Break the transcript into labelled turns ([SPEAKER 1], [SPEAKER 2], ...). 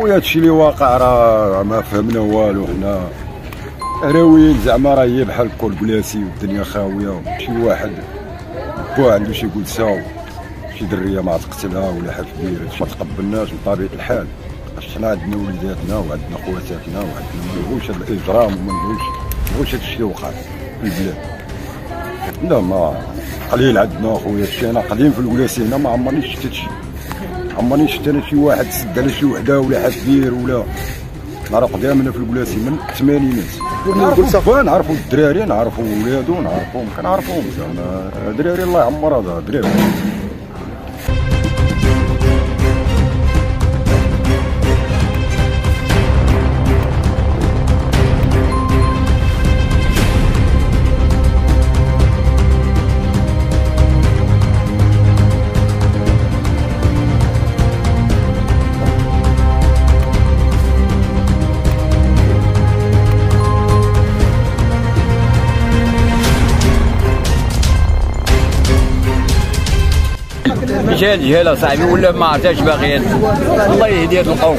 [SPEAKER 1] خويا هادشي اللي واقع راه ما فهمنا والو حنا. راويين زعما راه هي بحال كل بلاسي والدنيا خاوية شي واحد بو عنده شي قلسه شي درية ما تقتلها ولا حاجة كبيرة ما تقبلناش بطبيعة الحال. حنا عندنا وليداتنا وعندنا خواتاتنا وعندنا ما نقولش هاد الإجرام وما ما نقولش هادشي اللي وقع في البلاد. لا ما قليل عندنا اخويا شي أنا قديم في الولاسي هنا ما عمرني شفت هادشي عمرني شفت أنا شي واحد سد على شي وحده ولا كبير ولا نهار قدامنا في البلاسي من الثمانينات نعرفوا نعرفوا الدراري نعرفوا ولادو نعرفوهم كنعرفوهم زعما. دراري الله يعمر هذا دراري.
[SPEAKER 2] جهل جهل صاحبي ولا ما عرفتش باغي الله يهدي هاد القوم.